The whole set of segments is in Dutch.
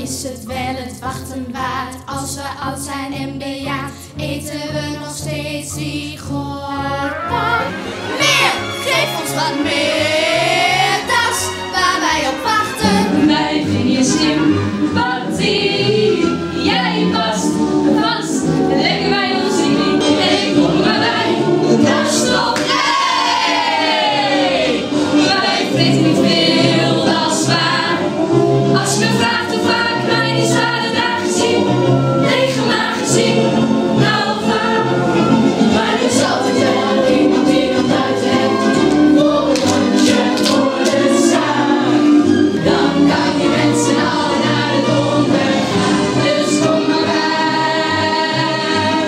Is het wel het wachten waard als we oud zijn en bejaard? Eten we nog steeds die gordel? Meer, geef ons wat meer,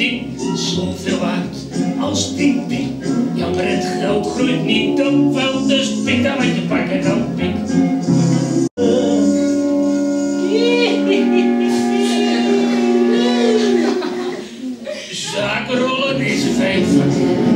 Ding zoveel waard als ding. Jammer het geld groeit niet op, wel dus pik dan wat je pakken dan pik. Zakenrollen is fijn Leven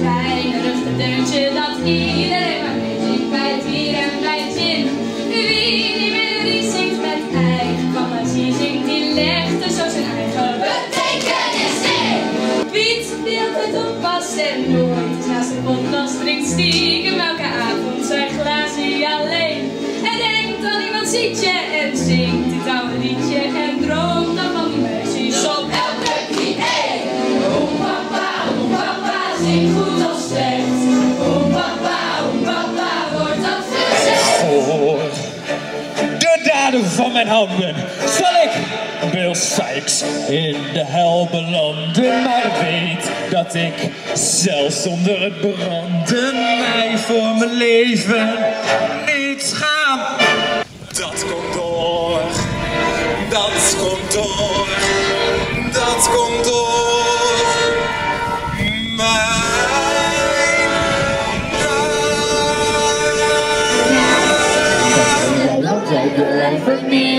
kleine rustige deuntje, dat iedereen maar meezingt bij het bier en bij het gin? Wie die melodie zingt met eigen fantasie, zingt die legt er zo zijn eigen betekenis in. Piet deelt het op pas en nooit naast de podcast drinkt stiekem elke avond zijn glazen alleen. Mijn handen zal ik Bill Sykes in de hel belanden. Maar weet dat ik zelfs zonder het branden mij voor mijn leven niet schaam. Dat komt door, dat komt door, dat komt door mijn Want wij blijven niet